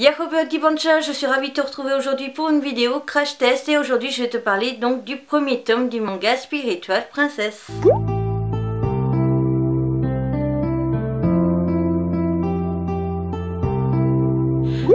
Yahoo je suis ravie de te retrouver aujourd'hui pour une vidéo crash test et aujourd'hui je vais te parler donc du premier tome du manga Spiritual Princess.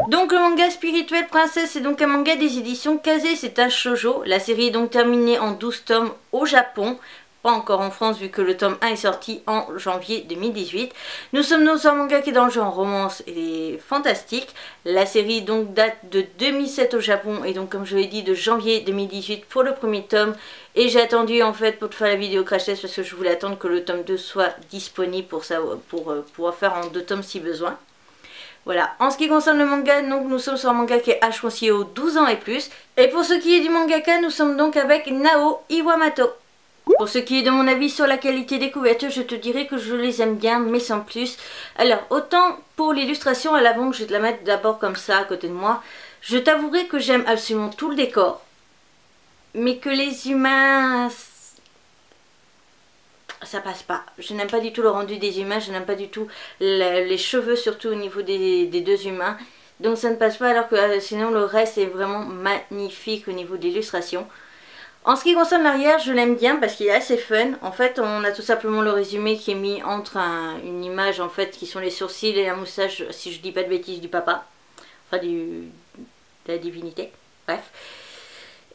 Donc le manga Spirituel Princess c'est donc un manga des éditions Kaze, c'est un shoujo. La série est donc terminée en 12 tomes au Japon pas encore en France vu que le tome 1 est sorti en janvier 2018. Nous sommes dans un manga qui est dans le genre romance et fantastique. La série donc date de 2007 au Japon et donc comme je l'ai dit de janvier 2018 pour le premier tome. Et j'ai attendu en fait pour faire la vidéo crash test parce que je voulais attendre que le tome 2 soit disponible pour, ça, pour euh, pouvoir faire en deux tomes si besoin. Voilà, en ce qui concerne le manga, donc nous sommes sur un manga qui est H au 12 ans et plus. Et pour ce qui est du mangaka, nous sommes donc avec Nao Iwamato. Pour ce qui est de mon avis sur la qualité des couvertures, je te dirais que je les aime bien, mais sans plus. Alors, autant pour l'illustration à l'avant, je vais te la mettre d'abord comme ça à côté de moi. Je t'avouerai que j'aime absolument tout le décor. Mais que les humains... Ça passe pas. Je n'aime pas du tout le rendu des humains, je n'aime pas du tout les cheveux, surtout au niveau des, des deux humains. Donc ça ne passe pas alors que euh, sinon le reste est vraiment magnifique au niveau de l'illustration. En ce qui concerne l'arrière, je l'aime bien parce qu'il est assez fun. En fait, on a tout simplement le résumé qui est mis entre une image en fait qui sont les sourcils et la moustache, si je dis pas de bêtises, du papa. Enfin, du, de la divinité. Bref.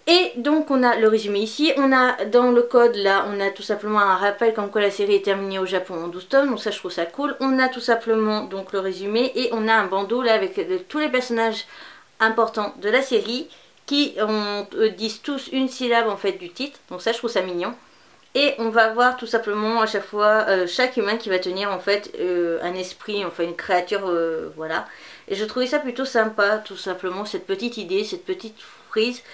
Et donc on a le résumé ici, on a dans le code là, on a tout simplement un rappel comme quoi la série est terminée au Japon en 12 tomes, donc ça je trouve ça cool. On a tout simplement donc le résumé et on a un bandeau là avec tous les personnages importants de la série qui euh, disent tous une syllabe en fait du titre. Donc ça je trouve ça mignon. Et on va voir tout simplement à chaque fois euh, chaque humain qui va tenir en fait euh, un esprit, enfin une créature, voilà. Et je trouvais ça plutôt sympa, tout simplement, cette petite idée, cette petite prise.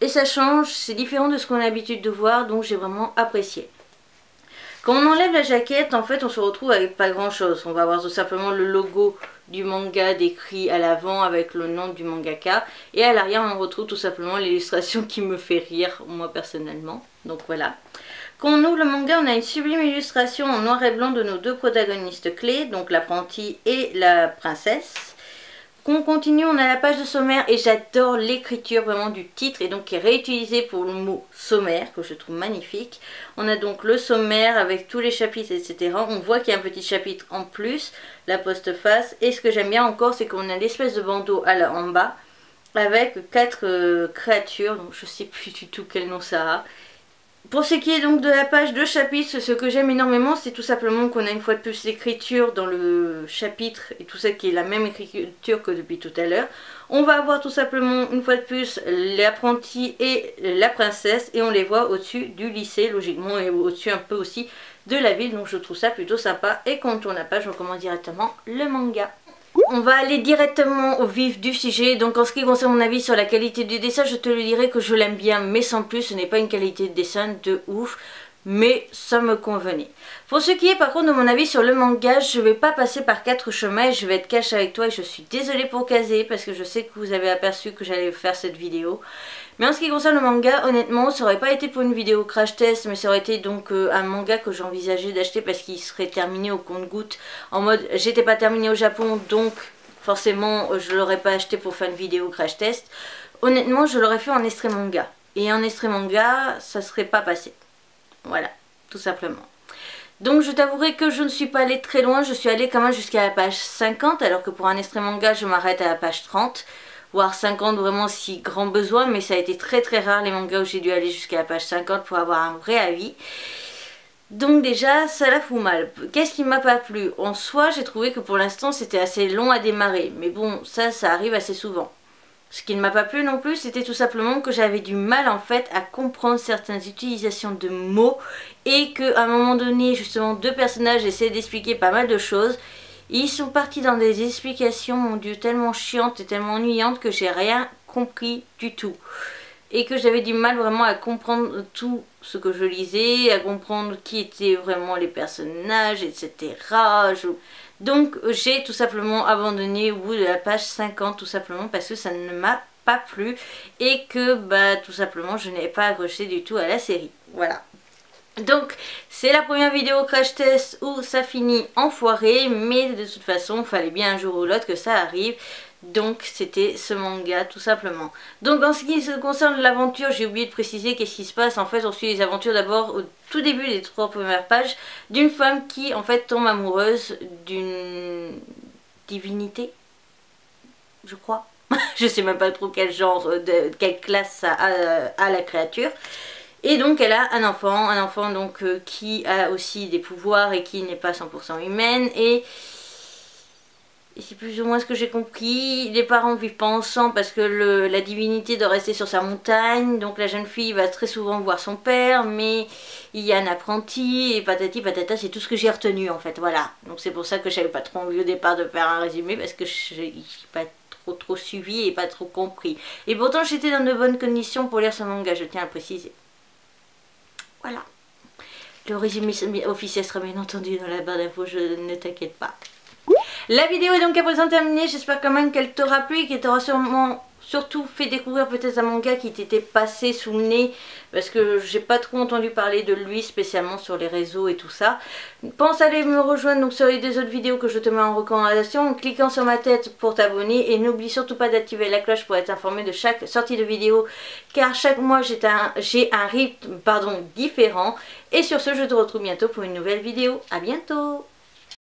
Et ça change, c'est différent de ce qu'on a l'habitude de voir, donc j'ai vraiment apprécié. Quand on enlève la jaquette, en fait, on se retrouve avec pas grand chose. On va avoir tout simplement le logo du manga décrit à l'avant avec le nom du mangaka. Et à l'arrière, on retrouve tout simplement l'illustration qui me fait rire, moi personnellement. Donc voilà. Quand on ouvre le manga, on a une sublime illustration en noir et blanc de nos deux protagonistes clés, donc l'apprenti et la princesse. Qu'on continue, on a la page de sommaire et j'adore l'écriture vraiment du titre et donc qui est réutilisée pour le mot sommaire que je trouve magnifique. On a donc le sommaire avec tous les chapitres etc. On voit qu'il y a un petit chapitre en plus, la postface et ce que j'aime bien encore c'est qu'on a l'espèce de bandeau à la, en bas avec quatre euh, créatures, donc je sais plus du tout quel nom ça a. Pour ce qui est donc de la page de chapitre, ce que j'aime énormément, c'est tout simplement qu'on a une fois de plus l'écriture dans le chapitre et tout ça qui est la même écriture que depuis tout à l'heure. On va avoir tout simplement une fois de plus l'apprenti et la princesse et on les voit au-dessus du lycée logiquement et au-dessus un peu aussi de la ville donc je trouve ça plutôt sympa et quand on tourne la page on commence directement le manga. On va aller directement au vif du sujet. Donc en ce qui concerne mon avis sur la qualité du dessin, je te le dirai que je l'aime bien, mais sans plus, ce n'est pas une qualité de dessin de ouf. Mais ça me convenait. Pour ce qui est par contre de mon avis sur le manga, je vais pas passer par quatre chemins je vais être cash avec toi et je suis désolée pour caser parce que je sais que vous avez aperçu que j'allais faire cette vidéo. Mais en ce qui concerne le manga, honnêtement, ça aurait pas été pour une vidéo crash test, mais ça aurait été donc euh, un manga que j'envisageais d'acheter parce qu'il serait terminé au compte-goutte. En mode, j'étais pas terminé au Japon, donc forcément, euh, je l'aurais pas acheté pour faire une vidéo crash test. Honnêtement, je l'aurais fait en extrait manga. Et en extrait manga, ça serait pas passé. Voilà, tout simplement. Donc je t'avouerai que je ne suis pas allée très loin, je suis allée quand même jusqu'à la page 50, alors que pour un extrait manga, je m'arrête à la page 30 voire 50 vraiment si grand besoin, mais ça a été très très rare les mangas où j'ai dû aller jusqu'à la page 50 pour avoir un vrai avis. Donc déjà, ça la fout mal. Qu'est-ce qui m'a pas plu? En soi, j'ai trouvé que pour l'instant, c'était assez long à démarrer. Mais bon, ça, ça arrive assez souvent. Ce qui ne m'a pas plu non plus, c'était tout simplement que j'avais du mal en fait à comprendre certaines utilisations de mots et qu'à un moment donné, justement, deux personnages essaient d'expliquer pas mal de choses ils sont partis dans des explications, mon dieu, tellement chiantes et tellement ennuyantes que j'ai rien compris du tout. Et que j'avais du mal vraiment à comprendre tout ce que je lisais, à comprendre qui étaient vraiment les personnages, etc. Donc j'ai tout simplement abandonné au bout de la page 50 tout simplement parce que ça ne m'a pas plu et que bah tout simplement je n'ai pas accroché du tout à la série. Voilà, donc c'est la première vidéo crash test où ça finit en foiré mais de toute façon il fallait bien un jour ou l'autre que ça arrive Donc c'était ce manga tout simplement. Donc en ce qui se concerne l'aventure, j'ai oublié de préciser qu'est-ce qui se passe. En fait on suit les aventures d'abord au tout début des trois premières pages d'une femme qui en fait tombe amoureuse d'une divinité, je crois. je sais même pas trop quel genre, de quelle classe ça a, la créature. Et donc elle a un enfant, un enfant donc euh, qui a aussi des pouvoirs et qui n'est pas 100% humaine et c'est plus ou moins ce que j'ai compris. Les parents vivent pas ensemble parce que la divinité doit rester sur sa montagne. Donc la jeune fille va très souvent voir son père, mais il y a un apprenti et patati patata, c'est tout ce que j'ai retenu en fait. Voilà. Donc c'est pour ça que j'avais pas trop envie au départ de faire un résumé parce que je n'ai pas trop trop suivi et pas trop compris. Et pourtant j'étais dans de bonnes conditions pour lire ce manga, je tiens à préciser. Voilà. Le résumé officiel sera bien entendu dans la barre d'infos, je ne t'inquiète pas. La vidéo est donc à présent terminée, j'espère quand même qu'elle t'aura plu et qu'elle t'aura sûrement surtout fait découvrir peut-être un manga qui t'était passé sous le nez parce que j'ai pas trop entendu parler de lui spécialement sur les réseaux et tout ça. Pense à aller me rejoindre donc sur les deux autres vidéos que je te mets en recommandation en cliquant sur ma tête pour t'abonner et n'oublie surtout pas d'activer la cloche pour être informé de chaque sortie de vidéo car chaque mois j'ai un, un rythme pardon, différent et sur ce je te retrouve bientôt pour une nouvelle vidéo. A bientôt